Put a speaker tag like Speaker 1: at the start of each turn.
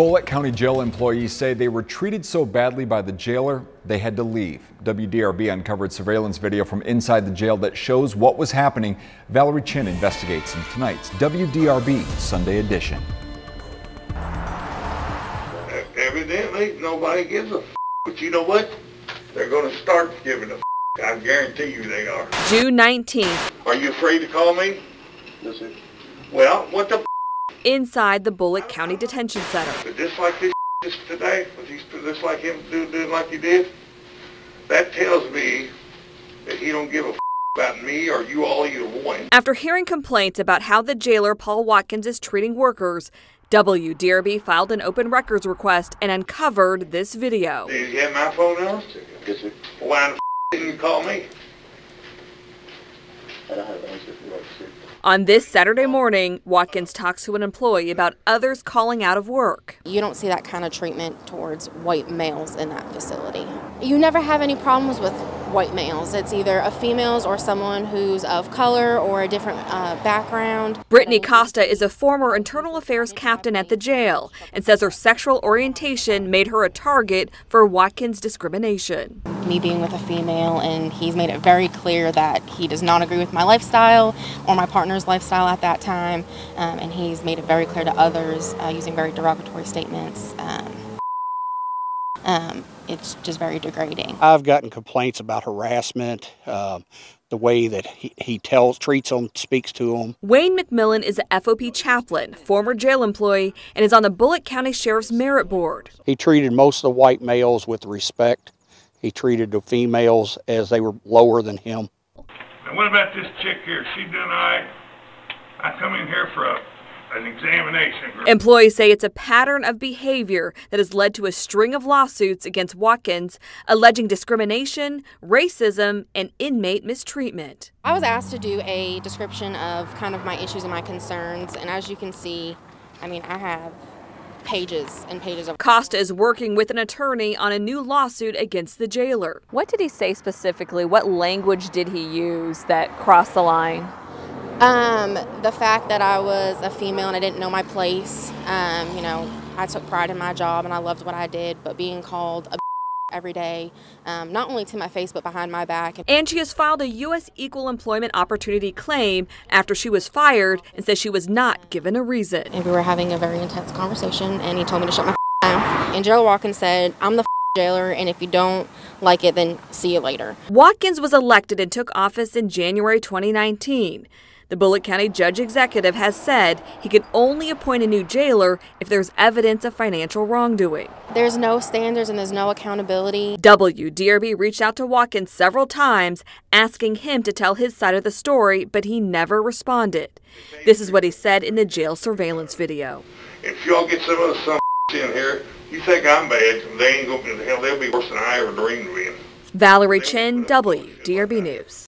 Speaker 1: Bullitt County Jail employees say they were treated so badly by the jailer they had to leave. WDRB uncovered surveillance video from inside the jail that shows what was happening. Valerie Chinn investigates in tonight's WDRB Sunday edition.
Speaker 2: Uh, evidently, nobody gives a f but you know what? They're going to start giving a f I guarantee you they are.
Speaker 3: June 19th.
Speaker 2: Are you afraid to call me?
Speaker 4: Yes, sir.
Speaker 2: Well, what the f
Speaker 3: inside the Bullitt County Detention Center.
Speaker 2: Just like this just today, was he just like him doing, doing like he did? That tells me that he don't give a f about me or you all either one.
Speaker 3: After hearing complaints about how the jailer Paul Watkins is treating workers, WDRB filed an open records request and uncovered this video.
Speaker 2: Did you have my phone number?
Speaker 4: Yes, sir.
Speaker 2: Why the f didn't you call me?
Speaker 4: I don't have an answer for that, sir.
Speaker 3: On this Saturday morning, Watkins talks to an employee about others calling out of work.
Speaker 5: You don't see that kind of treatment towards white males in that facility. You never have any problems with white males. It's either a females or someone who's of color or a different uh, background.
Speaker 3: Britny Costa is a former internal affairs captain at the jail and says her sexual orientation made her a target for Watkins discrimination.
Speaker 5: Me being with a female and he's made it very clear that he does not agree with my lifestyle or my partner's lifestyle at that time um, and he's made it very clear to others uh, using very derogatory statements. Um, um, it's just very degrading.
Speaker 6: I've gotten complaints about harassment, um, the way that he, he tells, treats them, speaks to them.
Speaker 3: Wayne McMillen is a FOP chaplain, former jail employee, and is on the Bullitt County Sheriff's Merit Board.
Speaker 6: He treated most of the white males with respect. He treated the females as they were lower than him.
Speaker 2: And what about this chick here? She doing all right? I come in here for a an examination.
Speaker 3: Employees say it's a pattern of behavior that has led to a string of lawsuits against Watkins alleging discrimination, racism, and inmate mistreatment.
Speaker 5: I was asked to do a description of kind of my issues and my concerns, and as you can see, I mean, I have pages and pages of.
Speaker 3: Costa is working with an attorney on a new lawsuit against the jailer. What did he say specifically? What language did he use that crossed the line?
Speaker 5: Um, the fact that I was a female and I didn't know my place. Um, you know, I took pride in my job and I loved what I did, but being called a every day, um, not only to my face but behind my back.
Speaker 3: And she has filed a U.S. Equal Employment Opportunity claim after she was fired and says she was not given a reason.
Speaker 5: And we were having a very intense conversation, and he told me to shut my mouth. And Gerald Watkins said, "I'm the jailer, and if you don't like it, then see you later."
Speaker 3: Watkins was elected and took office in January 2019. The Bullitt County Judge Executive has said he can only appoint a new jailer if there's evidence of financial wrongdoing.
Speaker 5: There's no standards and there's no accountability.
Speaker 3: WDRB reached out to Watkins several times asking him to tell his side of the story, but he never responded. This is what he said in the jail surveillance video.
Speaker 2: If y'all get some of some in here, you think I'm bad, they ain't gonna be, hell, they'll be worse than I ever dreamed of being.
Speaker 3: Valerie Chinn, WDRB News.